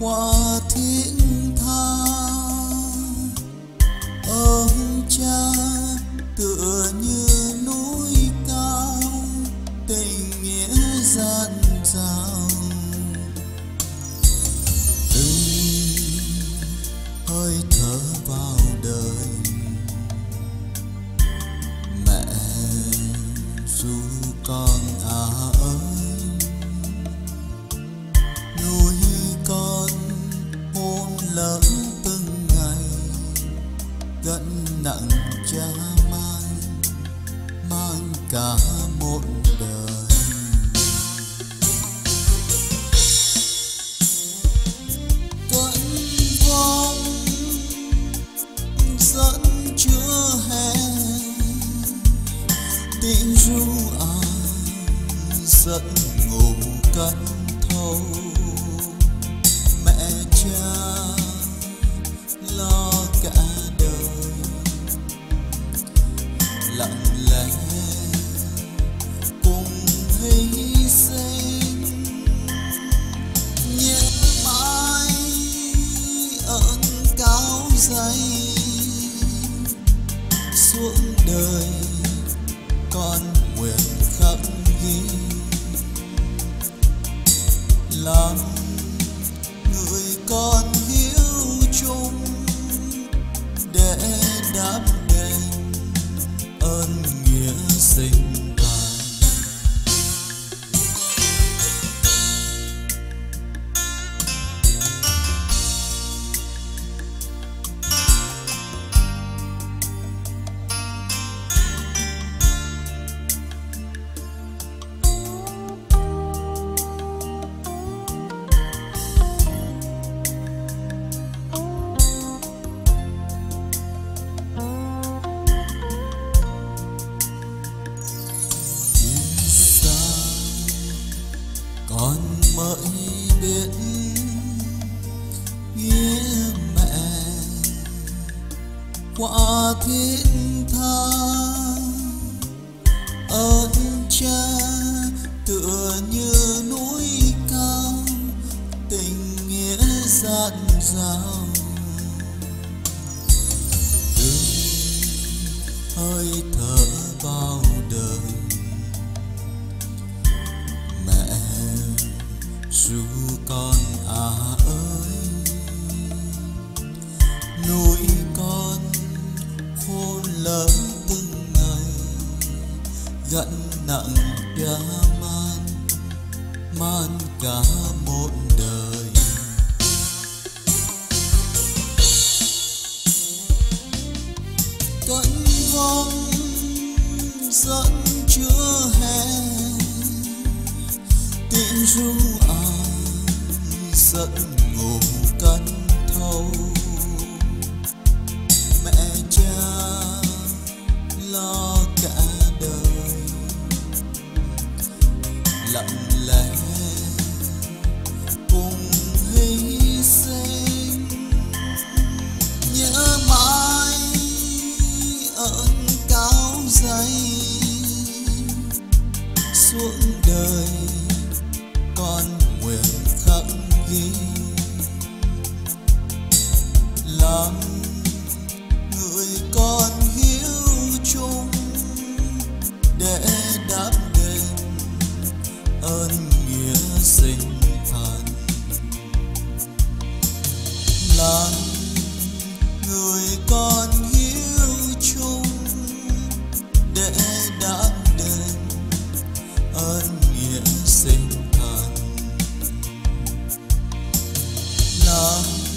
hoa thiên tha. Ơn cha tựa như núi cao, tình nghĩa gian dào. Từng hơi thở vào đời, mẹ dù con cả một đời. Cơn vong dẫn chưa hè tình ru ai giận ngủ canh thâu mẹ cha lo cả đời. Lặng lẽ nguyện khắc ghi. Làm người con hiếu chung để đáp đền ơn nghĩa sinh. Quả thiên tha ơn cha tựa như núi cao tình nghĩa dạt dào từng hơi thở bao đời mẹ ru con à ơi núi lớn từng ngày, gánh nặng đã man man cả một đời. Cánh vong dẫn chưa hè tiếng ru ai giận ngủ. Khắc làm người con hiếu chung để đáp đền ơn nghĩa sinh thành làm người con love.